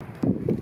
you